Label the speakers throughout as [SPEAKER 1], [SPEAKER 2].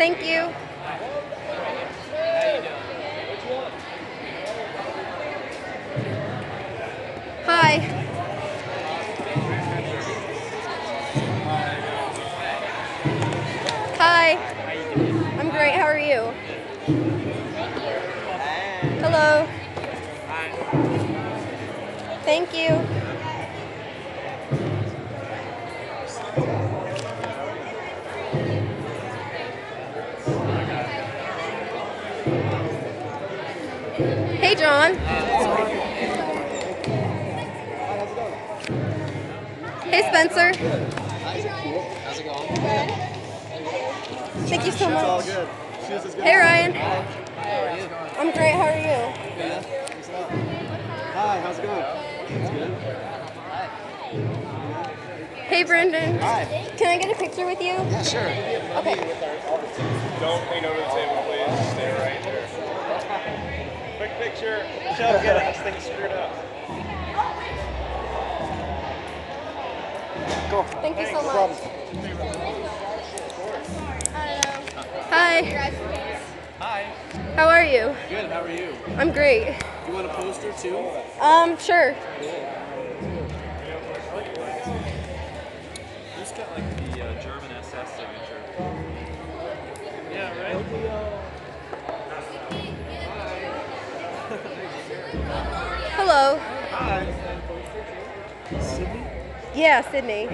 [SPEAKER 1] Thank you. Hi. Hi. I'm great. How are you? Hello. Thank you. Hey, Jon. Hey, Spencer.
[SPEAKER 2] How's it going?
[SPEAKER 1] Thank you so
[SPEAKER 3] It's all
[SPEAKER 1] much.
[SPEAKER 3] good. Shoes is good.
[SPEAKER 1] Hey, Ryan.
[SPEAKER 2] How are you?
[SPEAKER 1] I'm great. How are you?
[SPEAKER 2] Yeah.
[SPEAKER 3] Hi, how's it going?
[SPEAKER 1] Hey, Brendon.
[SPEAKER 3] Hi.
[SPEAKER 1] Can I get a picture with you?
[SPEAKER 2] Yeah, sure.
[SPEAKER 1] Okay.
[SPEAKER 4] Don't lean over the table, picture. Michelle, get this thing screwed up.
[SPEAKER 3] Cool.
[SPEAKER 1] Thank you so much.
[SPEAKER 3] problem.
[SPEAKER 1] Hi.
[SPEAKER 2] Hi.
[SPEAKER 1] How are you?
[SPEAKER 2] Good. How are you?
[SPEAKER 1] I'm great.
[SPEAKER 2] You want a poster too?
[SPEAKER 1] Um, sure.
[SPEAKER 5] Who's got like the uh, German SS signature? Yeah, right?
[SPEAKER 1] Hello.
[SPEAKER 2] Hi. Sydney?
[SPEAKER 1] Yeah, Sydney.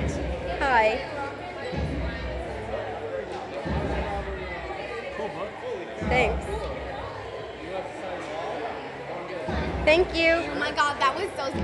[SPEAKER 1] Hi. Thanks. Thank you.
[SPEAKER 6] Oh my god, that was so special.